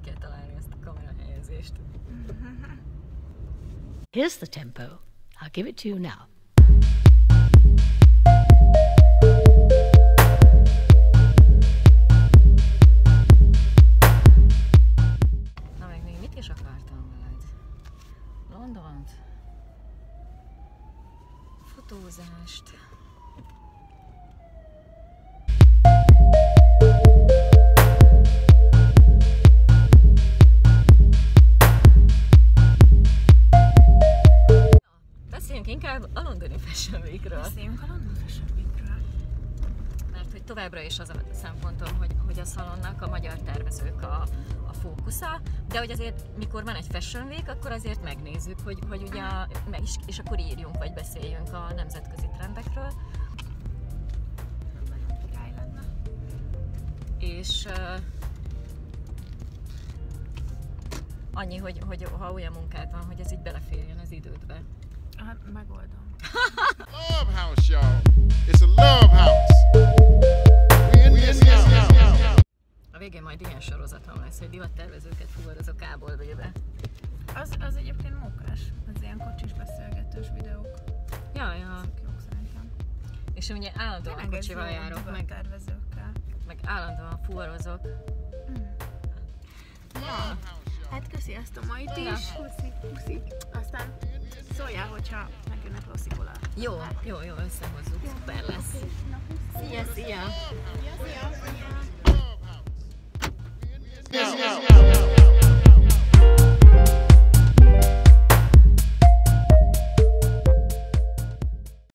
kell találni ezt a kamerahelyezést. Here's the tempo. I'll give it to you now. Na meg még mit is akartam veled? Londont? Fotózást? Inkább a londoni Fashion Weekről. Beszéljünk a London Fashion Weekről. mert hogy továbbra is az a szempontom, hogy, hogy a szalonnak a magyar tervezők a, a fókusza, de hogy azért mikor van egy Fashion Week, akkor azért megnézzük, hogy, hogy ugye, meg is, és akkor írjunk, vagy beszéljünk a nemzetközi trendekről, király lenne. és annyi, hogy, hogy ha olyan munkád van, hogy ez így beleférjen az idődbe. Hát megoldom. love house, y'all. It's a love house. We in this house. A végén majd ilyen sorozatom lesz, hogy divattervezőket fuvarozok A-ból B-be. Az, az egyébként mókás, az ilyen kocsis beszélgetős videók. Ja, ja. Azok jók szerintem. És ugye állandóan Tényleg kocsival járok, meg, tervezőkkel. meg állandóan fuvarozok. Ja. Hát köszi ezt a mait Ja. is. Puszi, puszi. Aztán szóljál, hogyha megjönnek Lossziból a Jó, jó, jó, összehozzuk, szuper lesz. Szia, szia!